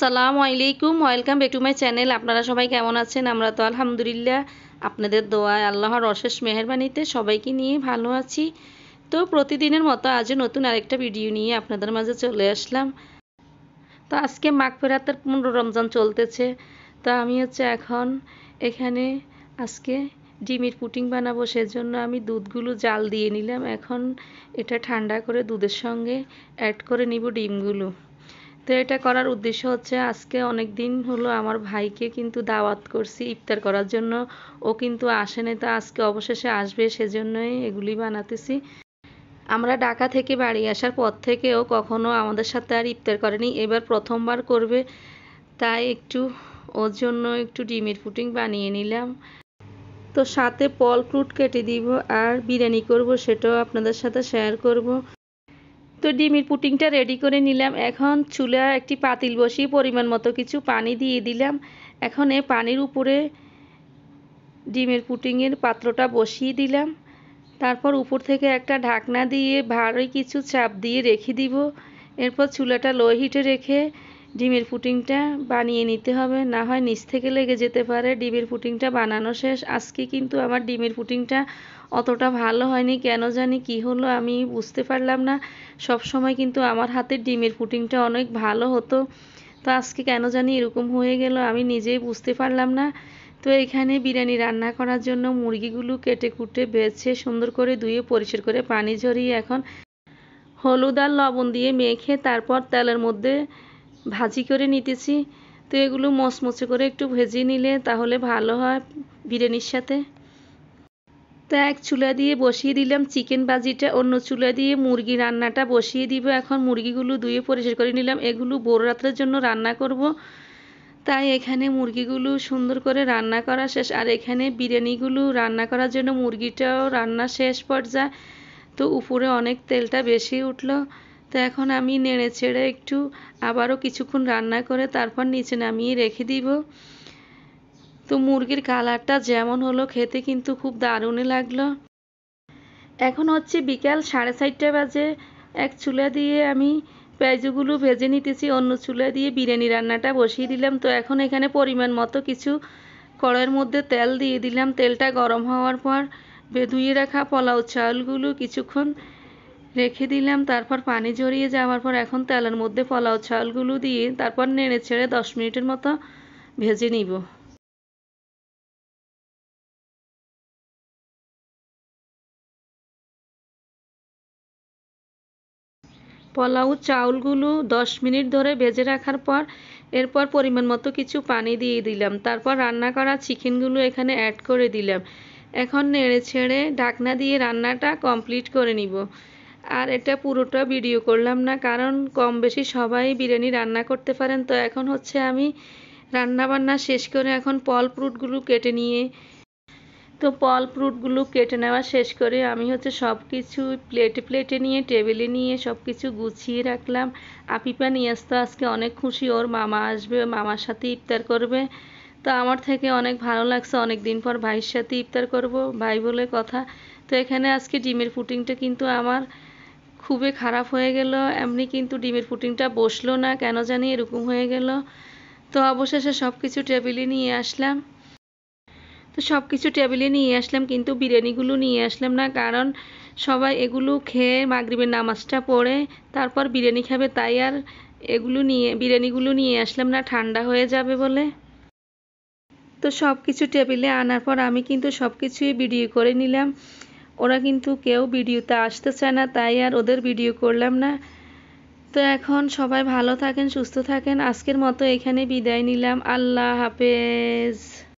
আসসালামু আলাইকুম welcome back to my channel আপনারা সবাই কেমন আছেন? আমরা তো আলহামদুলিল্লাহ আপনাদের দোয়ায় আল্লাহর অশেষ মেহরবানিতে সবাইকে নিয়ে ভালো আছি। তো প্রতিদিনের মতো আজও নতুন আরেকটা ভিডিও নিয়ে আপনাদের মাঝে চলে আসলাম। তো আজকে মাঘ ফেরাতের পনেরো রমজান চলতেছে। তো আমি হচ্ছে এখন এখানে আজকে ডিমের পুটিং বানাবো, সেজন্য আমি দুধগুলো জাল দিয়ে নিলাম। এখন এটা ঠান্ডা করে দুধের সঙ্গে অ্যাড করে নিব ডিমগুলো। তো এটা করার উদ্দেশ্য হচ্ছে আজকে অনেক দিন হলো আমার ভাইকে কিন্তু দাওয়াত করছি ইফতার করার জন্য। ও কিন্তু আসেনি তো আজকে অবশেষে আসবে সেজন্যই এগুলি বানাতেছি। আমরা ঢাকা থেকে বাড়ি আসার পর থেকেও কখনো আমাদের সাথে আর ইফতার করেনি। এবার প্রথমবার করবে, তাই একটু ওর জন্য একটু ডিমের পুটিং বানিয়ে নিলাম। তো সাথে পল ফ্রুট কেটে দিব আর বিরিয়ানি করব, সেটাও আপনাদের সাথে শেয়ার করব। তো ডিমের পুটিংটা রেডি করে নিলাম। এখন চুলা একটি পাতিল বসিয়ে পরিমাণ মতো কিছু পানি দিয়ে দিলাম। এখন এ পানির উপরে ডিমের পুটিংয়ের পাত্রটা বসিয়ে দিলাম। তারপর উপর থেকে একটা ঢাকনা দিয়ে ভারী কিছু চাপ দিয়ে রেখে দিব। এরপর চুলাটা লো হিটে রেখে ডিমের পুটিংটা বানিয়ে নিতে হবে। না হয় নিচ থেকে লেগে যেতে পারে। ডিমের পুটিংটা বানানো শেষ। আজকে কিন্তু আমার ডিমের পুটিংটা অতটা ভালো হয়নি। কেন জানি কি হলো আমি বুঝতে পারলাম না। সব সময় কিন্তু আমার হাতের ডিমের পুটিংটা অনেক ভালো হতো। তো আজকে কেন জানি এরকম হয়ে গেল আমি নিজেই বুঝতে পারলাম না। তো এখানে বিরিয়ানি রান্না করার জন্য মুরগিগুলো কেটে কুটে বেছে সুন্দর করে ধুয়ে পরিষ্কার করে পানি ঝরিয়ে এখন হলুদ আর লবণ দিয়ে মেখে তারপর তেলের মধ্যে ভাজি করে নিতেছি। তো এগুলো মচমচে করে একটু ভেজে নিলে তাহলে ভালো হয় বিরিয়ানির সাথে। তো এক চুলা দিয়ে বসিয়ে দিলাম চিকেন বাজিটা অন্য চুলা দিয়ে মুরগি রান্নাটা বসিয়ে দিব। এখন মুরগিগুলো ধুয়ে পরিষ্কার করে নিলাম। এগুলো বড় রাত্রের জন্য রান্না করব। তাই এখানে মুরগিগুলো সুন্দর করে রান্না করা শেষ। আর এখানে বিরিয়ানিগুলো রান্না করার জন্য মুরগিটাও রান্না শেষ পর্যায়ে। তো উপরে অনেক তেলটা বেশি উঠল। তো এখন আমি নেড়ে ছেড়ে একটু আবারও কিছুক্ষণ রান্না করে তারপর নিচে নামিয়ে রেখে দিব। তো মুরগির কালারটা যেমন হলো খেতে কিন্তু খুব দারুণই লাগল। এখন হচ্ছে বিকাল সাড়ে চারটে বাজে। এক চুলা দিয়ে আমি পেঁয়াজগুলো ভেজে নিতেছি, অন্য চুলা দিয়ে বিরিয়ানি রান্নাটা বসিয়ে দিলাম। তো এখন এখানে পরিমাণ মতো কিছু কড়াইয়ের মধ্যে তেল দিয়ে দিলাম। তেলটা গরম হওয়ার পর ধুয়ে রাখা পোলাও চাউলগুলো কিছুক্ষণ রেখে দিলাম, তারপর পানি ঝরিয়ে যাওয়ার পর এখন তেলের মধ্যে পোলাও চাউলগুলো দিয়ে তারপর নেড়ে ছেড়ে দশ মিনিটের মতো ভেজে নিব। পোলাও চাউলগুলো দশ মিনিট ধরে ভেজে রাখার পর এরপর পরিমাণ মতো কিছু পানি দিয়ে দিলাম। তারপর রান্না করা চিকেনগুলো এখানে অ্যাড করে দিলাম। এখন নেড়ে ছেড়ে ঢাকনা দিয়ে রান্নাটা কমপ্লিট করে নিব। আর এটা পুরোটা ভিডিও করলাম না, কারণ কম বেশি সবাই বিরিয়ানি রান্না করতে পারেন। তো এখন হচ্ছে আমি রান্না বান্না শেষ করে এখন পল ফ্রুটগুলো কেটে নিয়ে, তো পল ফ্রুটগুলো কেটে নেওয়া শেষ করে আমি হচ্ছে সব কিছু প্লেটে প্লেটে নিয়ে টেবিলে নিয়ে সব কিছু গুছিয়ে রাখলাম। আপিপা নিয়ে আসতো আজকে অনেক খুশি, ওর মামা আসবে, মামার সাথে ইফতার করবে। তো আমার থেকে অনেক ভালো লাগছে অনেক দিন পর ভাইয়ের সাথে ইফতার করব, ভাই বলে কথা। তো এখানে আজকে ডিমের ফুটিংটা কিন্তু আমার খুবই খারাপ হয়ে গেল। এমনি কিন্তু ডিমের ফুটিংটা বসল না, কেন জানি এরকম হয়ে গেল। তো অবশেষে সব কিছু টেবিলে নিয়ে আসলাম। তো সব কিছু টেবিলে নিয়ে আসলাম, কিন্তু বিরিয়ানিগুলো নিয়ে আসলাম না, কারণ সবাই এগুলো খেয়ে মাগরিবের নামাজটা পড়ে, তারপর বিরিয়ানি খাবে, তাই আর এগুলো নিয়ে, বিরিয়ানিগুলো নিয়ে আসলাম না, ঠান্ডা হয়ে যাবে বলে। তো সব কিছু টেবিলে আনার পর আমি কিন্তু সব কিছুই ভিডিও করে নিলাম। ওরা কিন্তু কেউ ভিডিওতে আসতে চায় না, তাই আর ওদের ভিডিও করলাম না। তো এখন সবাই ভালো থাকেন, সুস্থ থাকেন। আজকের মতো এখানে বিদায় নিলাম। আল্লাহ হাফেজ।